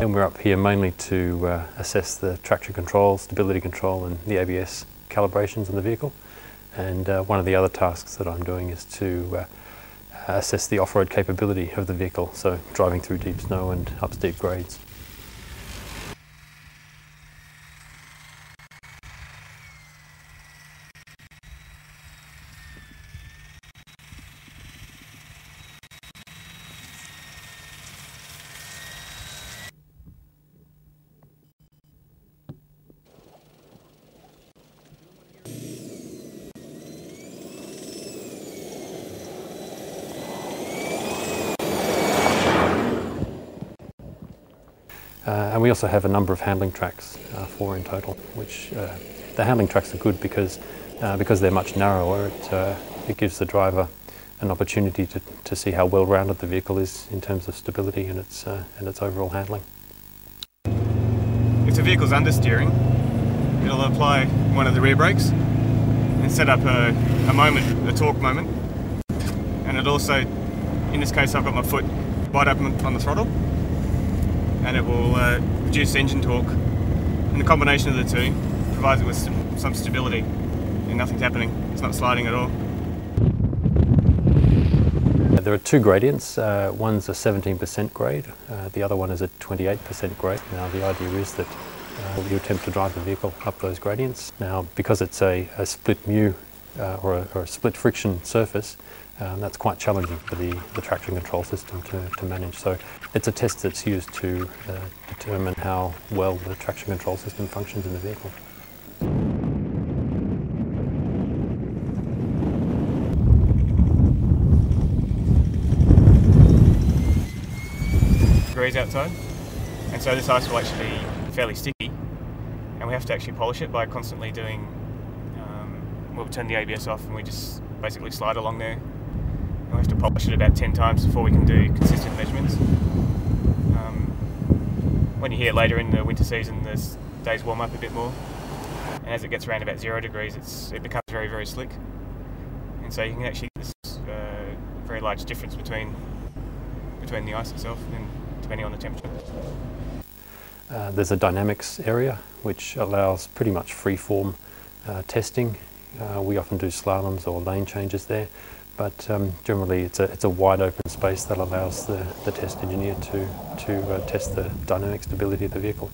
And we're up here mainly to uh, assess the traction control, stability control and the ABS calibrations in the vehicle. And uh, one of the other tasks that I'm doing is to uh, assess the off-road capability of the vehicle, so driving through deep snow and up steep grades. Uh, and we also have a number of handling tracks, uh, four in total, which uh, the handling tracks are good because, uh, because they're much narrower. It, uh, it gives the driver an opportunity to, to see how well rounded the vehicle is in terms of stability and its, uh, and its overall handling. If the vehicle's understeering, it'll apply one of the rear brakes and set up a, a moment, a torque moment. And it also, in this case, I've got my foot wide open on the throttle and it will uh, reduce engine torque. And the combination of the two provides it with some, stability and nothing's happening. It's not sliding at all. There are two gradients. Uh, one's a 17% grade, uh, the other one is a 28% grade. Now the idea is that uh, you attempt to drive the vehicle up those gradients. Now because it's a, a split mu uh, or, a, or, a, split friction surface, um, that's quite challenging for the, the traction control system to, to, manage. So it's a test that's used to uh, determine how well the traction control system functions in the vehicle. degrees outside and so this ice will actually be fairly sticky and we have to actually polish it by constantly doing we'll turn the ABS off and we just basically slide along there we have to polish it about 10 times before we can do consistent measurements. Um, when you hear later in the winter season, the days warm up a bit more, and as it gets around about zero degrees, it's, it becomes very, very slick. And so you can actually get this uh, very large difference between between the ice itself and depending on the temperature. Uh, there's a dynamics area which allows pretty much free form uh, testing. Uh, we often do slaloms or lane changes there but um, generally it's a, it's a wide open space that allows the, the test engineer to, to uh, test the dynamic stability of the vehicle.